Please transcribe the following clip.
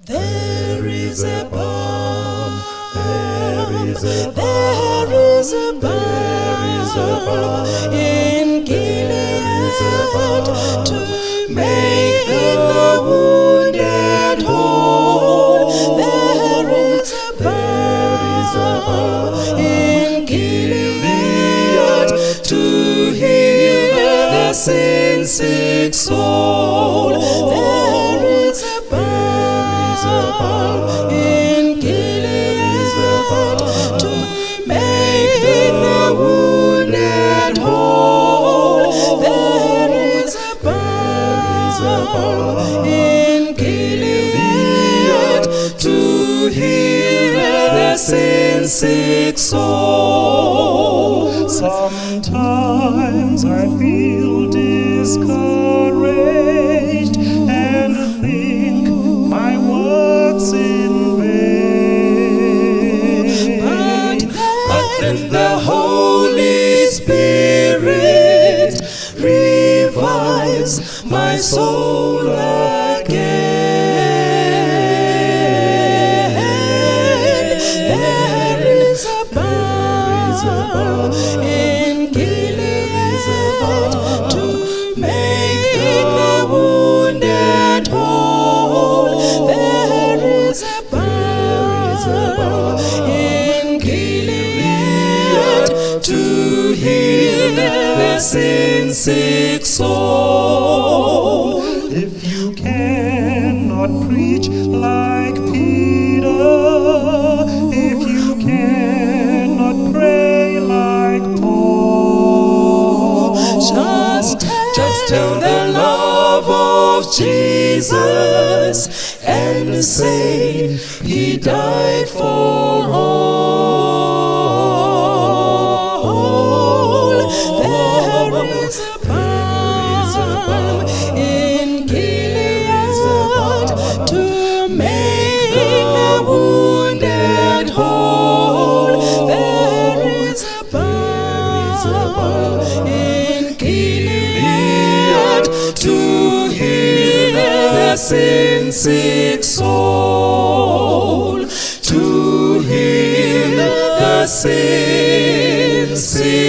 There is a balm. There is a There is a balm in Gilead to make the wounded whole. There is a balm in Gilead to heal the sin sick soul. Heal the sin sick soul. Sometimes I feel discouraged and think my work's in vain. But then the Holy Spirit revives my soul the sin sick soul. If you cannot preach like Peter, if you cannot pray like Paul, Just, just tell the love of Jesus and say he died for all. In Gilead to heal the sin sick soul, to heal the sin sick